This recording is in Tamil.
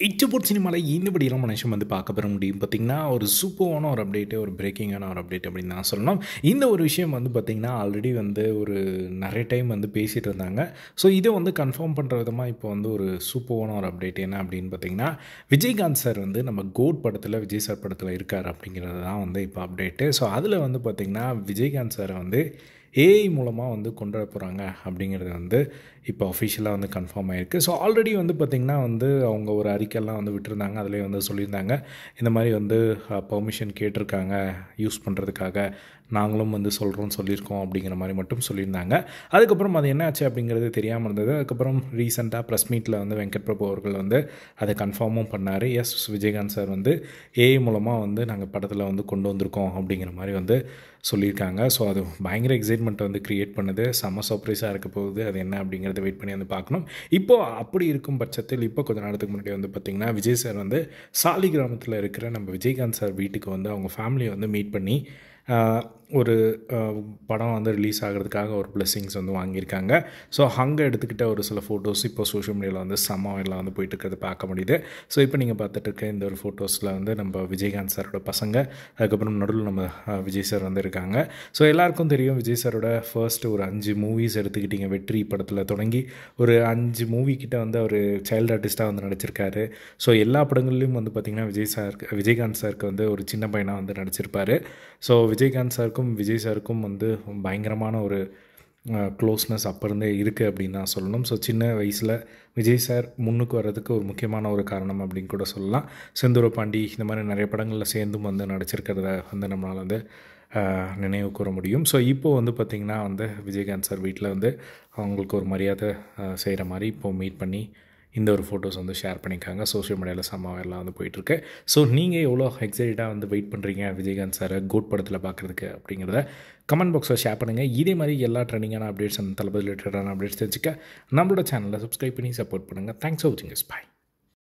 இச்சப்பூர் சினிமாவில் இன்னபடியெல்லாம் மனுஷன் வந்து பார்க்க பெற முடியும். பார்த்திங்கன்னா ஒரு சூப்பரான ஒரு அப்டேட்டு ஒரு பிரேக்கிங்கான ஒரு அப்டேட் அப்படின்னு நான் சொல்லணும். இந்த ஒரு விஷயம் வந்து பார்த்திங்கன்னா ஆல்ரெடி வந்து ஒரு நிறைய டைம் வந்து பேசிகிட்டு இருந்தாங்க. ஸோ இதை வந்து கன்ஃபார்ம் பண்ணுற விதமாக இப்போ வந்து ஒரு சூப்பரான ஒரு அப்டேட் என்ன அப்படின்னு பார்த்திங்கன்னா விஜயகாந்த் சார் வந்து நம்ம கோட் படத்தில் விஜய் சார் படத்தில் இருக்கார் அப்படிங்கிறது தான் வந்து இப்போ அப்டேட்டு ஸோ அதில் வந்து பார்த்திங்கன்னா விஜயகாந்த் சாரை வந்து ஏஐ மூலமாக வந்து கொண்டு வர போகிறாங்க அப்படிங்கிறது வந்து இப்போ அஃபிஷியலாக வந்து கன்ஃபார்ம் ஆகிருக்கு ஸோ ஆல்ரெடி வந்து பார்த்திங்கன்னா வந்து அவங்க ஒரு அறிக்கையெல்லாம் வந்து விட்டுருந்தாங்க. அதிலே வந்து சொல்லியிருந்தாங்க. இந்த மாதிரி வந்து பர்மிஷன் கேட்டிருக்காங்க. யூஸ் பண்ணுறதுக்காக நாங்களும் வந்து சொல்கிறோம் சொல்லியிருக்கோம் அப்படிங்கிற மாதிரி மட்டும் சொல்லியிருந்தாங்க. அதுக்கப்புறம் அது என்ன ஆச்சு அப்படிங்கிறது தெரியாமல் இருந்தது. அதுக்கப்புறம் ரீசெண்டாக ப்ரெஸ் மீட்டில் வந்து வெங்கட் பிரபு அவர்கள் வந்து அதை கன்ஃபார்மும் பண்ணார். எஸ் விஜயகாந்த் சார் வந்து ஏஐ மூலமாக வந்து நாங்கள் படத்தில் வந்து கொண்டு வந்திருக்கோம் அப்படிங்கிற மாதிரி வந்து சொல்லியிருக்காங்க. ஸோ அது பயங்கர எக்ஸைட்மெண்ட்டை வந்து க்ரியேட் பண்ணுது. செம்ம சர்ப்ரைஸாக இருக்க போகுது. அது என்ன அப்படிங்கிறத வெயிட் பண்ணி வந்து பார்க்கணும். இப்போது அப்படி இருக்கும் பட்சத்தில் இப்போ கொஞ்சம் நேரத்துக்கு முன்னாடி வந்து பார்த்திங்கன்னா விஜய் சார் வந்து சாலி கிராமத்தில் இருக்கிற நம்ம விஜயகாந்த் சார் வீட்டுக்கு வந்து அவங்க ஃபேமிலியை வந்து மீட் பண்ணி ஒரு படம் வந்து ரிலீஸ் ஆகிறதுக்காக ஒரு பிளெஸ்ஸிங்ஸ் வந்து வாங்கியிருக்காங்க. ஸோ அங்கே எடுத்துக்கிட்ட ஒரு சில ஃபோட்டோஸ் இப்போ சோஷியல் மீடியாவில் வந்து செம்ம எல்லாம் வந்து போயிட்டு இருக்கிறது பார்க்க முடியுது. ஸோ இப்போ நீங்கள் பார்த்துட்டு இருக்க இந்த ஒரு ஃபோட்டோஸில் வந்து நம்ம விஜயகாந்த் சாரோட பசங்க அதுக்கப்புறம் நடுவில் நம்ம விஜய் சார் வந்து இருக்காங்க. ஸோ எல்லாருக்கும் தெரியும் விஜய் சாரோட ஃபர்ஸ்ட் ஒரு அஞ்சு மூவிஸ் எடுத்துக்கிட்டிங்க. வெற்றி படத்தில் தொடங்கி ஒரு அஞ்சு மூவி கிட்டே வந்து அவர் சைல்டு ஆர்டிஸ்ட்டாக வந்து நடிச்சிருக்காரு. ஸோ எல்லா படங்கள்லையும் வந்து பார்த்திங்கன்னா விஜய் சார் விஜயகாந்த் சாருக்கு வந்து ஒரு சின்ன பையனாக வந்து நடிச்சிருப்பார். ஸோ விஜயகாந்த் சாருக்கும் விஜய் சாருக்கும் வந்து பயங்கரமான ஒரு க்ளோஸ்னஸ் அப்போ இருந்தே இருக்குது அப்படின்னு தான் சொல்லணும். ஸோ சின்ன வயசில் விஜய் சார் முன்னுக்கு வர்றதுக்கு ஒரு முக்கியமான ஒரு காரணம் அப்படின்னு கூட சொல்லலாம். செந்தூர பாண்டி இந்த மாதிரி நிறைய படங்களில் சேர்ந்தும் வந்து நடிச்சிருக்கிறத வந்து நம்மளால் வந்து நினைவு கூற முடியும். ஸோ இப்போது வந்து பார்த்திங்கன்னா வந்து விஜயகாந்த் சார் வீட்டில் வந்து அவங்களுக்கு ஒரு மரியாதை செய்கிற மாதிரி இப்போது மீட் பண்ணி இந்த ஒரு ஃபோட்டோஸ் வந்து ஷேர் பண்ணிக்காங்க சோஷியல் மீடியாவில் சம்மாவெல்லாம் எல்லாம் வந்து போயிட்டுருக்கு. ஸோ நீங்கள் எவ்வளோ எக்ஸைட்டாக வந்து வெயிட் பண்ணுறீங்க விஜயகாந்த் சாரை கோட் படத்தில் பார்க்குறதுக்கு அப்படிங்கிறத கமெண்ட் பாக்ஸில் ஷேர் பண்ணுங்கள் இதே மாதிரி எல்லா ட்ரெண்டிங்கான அப்டேட்ஸ் அந்த தளபதி ரிலேட்டடான அப்டேட்ஸ் தெரிஞ்சுக்க நம்மளோட சேனலில் சப்ஸ்கிரைப் பண்ணி சப்போர்ட் பண்ணுங்கள் தேங்க்ஸ் ஃபார் வாட்சிங் பாய்